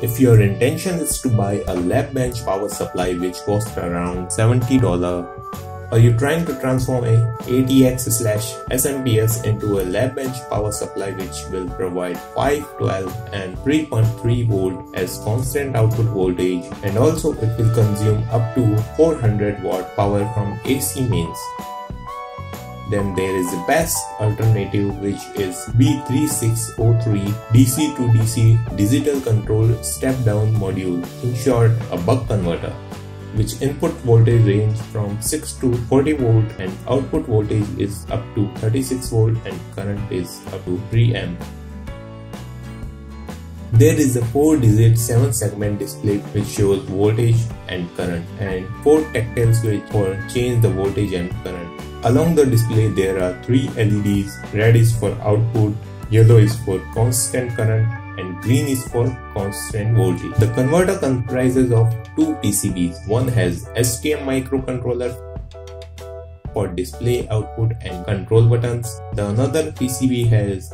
If your intention is to buy a lab bench power supply which costs around $70 or you're trying to transform a ATX slash SMPS into a lab bench power supply which will provide 5, 12 and 3.3 volt as constant output voltage and also it will consume up to 400 watt power from AC mains then there is the best alternative which is B3603 DC to DC digital control step down module, in short a buck converter which input voltage range from 6 to 40 volt and output voltage is up to 36 volt and current is up to 3 amp. There is a 4 digit 7 segment display which shows voltage and current and 4 tactile switch for change the voltage and current. Along the display there are 3 LEDs, red is for output, yellow is for constant current and green is for constant voltage. The converter comprises of two PCBs. One has STM microcontroller for display output and control buttons. The another PCB has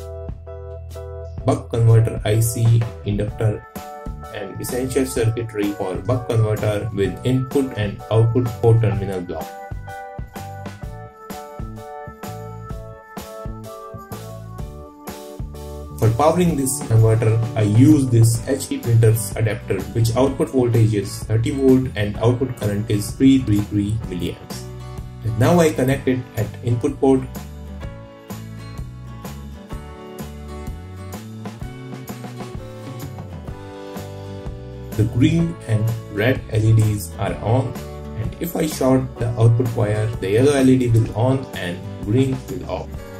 buck converter IC, inductor and essential circuitry for buck converter with input and output 4 terminal block. For powering this converter, I use this HP printers adapter which output voltage is 30 volt and output current is 333 milliamps. And now I connect it at input port The green and red LEDs are on and if I short the output wire, the yellow LED will on and green will off.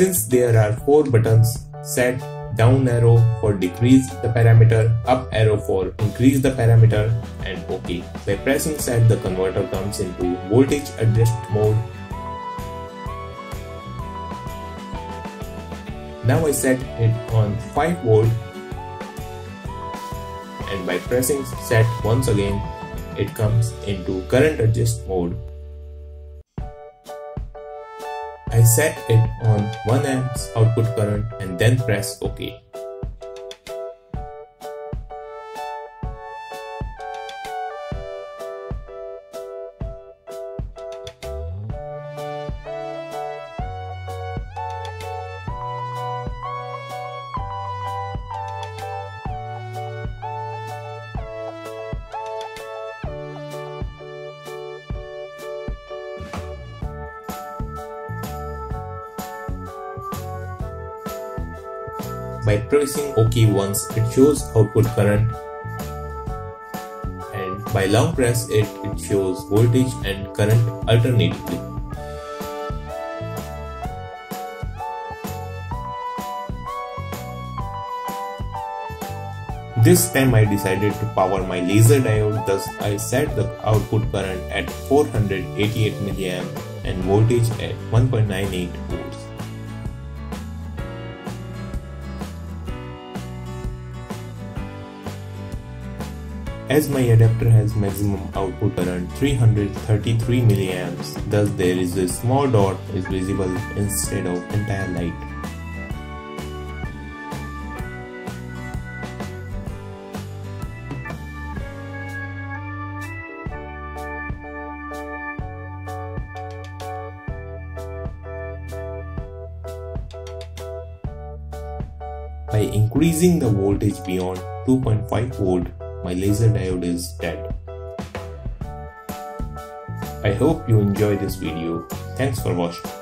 Since there are 4 buttons, set down arrow for decrease the parameter, up arrow for increase the parameter and OK. By pressing set the converter comes into voltage adjust mode. Now I set it on 5 volt and by pressing set once again it comes into current adjust mode. I set it on 1 amps output current and then press OK. By pressing OK once, it shows output current and by long press it, it shows voltage and current alternatively. This time I decided to power my laser diode thus I set the output current at 488 mA and voltage at 1.98 volts. As my adapter has maximum output current 333 mA, thus there is a small dot is visible instead of entire light. By increasing the voltage beyond 2.5 volt, my laser diode is dead. I hope you enjoy this video. Thanks for watching.